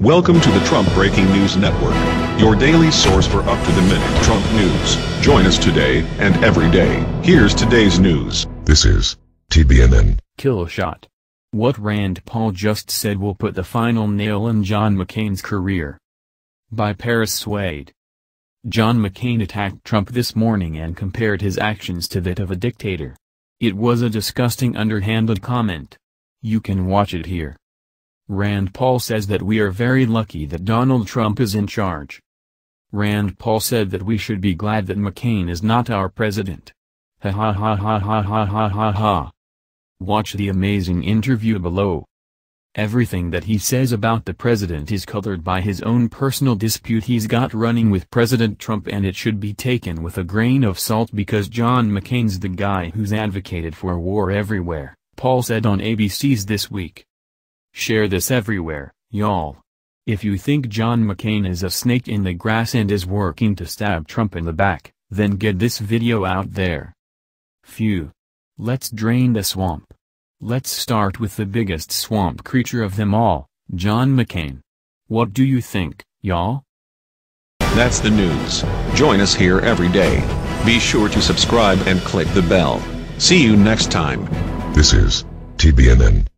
Welcome to the Trump Breaking News Network, your daily source for up-to-the-minute Trump news. Join us today and every day. Here's today's news. This is TBNN. Kill shot. What Rand Paul just said will put the final nail in John McCain's career. By Paris Swade. John McCain attacked Trump this morning and compared his actions to that of a dictator. It was a disgusting underhanded comment. You can watch it here. Rand Paul says that we are very lucky that Donald Trump is in charge. Rand Paul said that we should be glad that McCain is not our president. Ha ha ha ha ha ha ha ha ha. Watch the amazing interview below. Everything that he says about the president is colored by his own personal dispute he's got running with President Trump and it should be taken with a grain of salt because John McCain's the guy who's advocated for war everywhere, Paul said on ABC's This Week. Share this everywhere, y'all. If you think John McCain is a snake in the grass and is working to stab Trump in the back, then get this video out there. Phew. Let's drain the swamp. Let's start with the biggest swamp creature of them all, John McCain. What do you think, y'all? That's the news. Join us here every day. Be sure to subscribe and click the bell. See you next time. This is TBNN.